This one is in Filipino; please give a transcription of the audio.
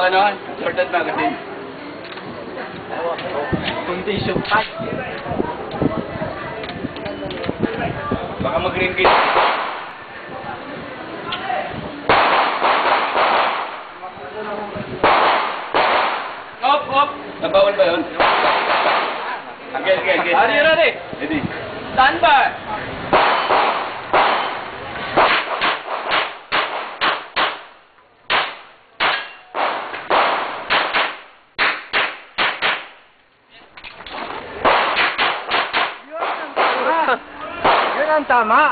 Ano? Shorted magazine. Condition pack. Baka mag-green green. Op, op! Nabawal ba yun? Again, again, again. Are you ready? Ready. Stand by. Yun ang tama.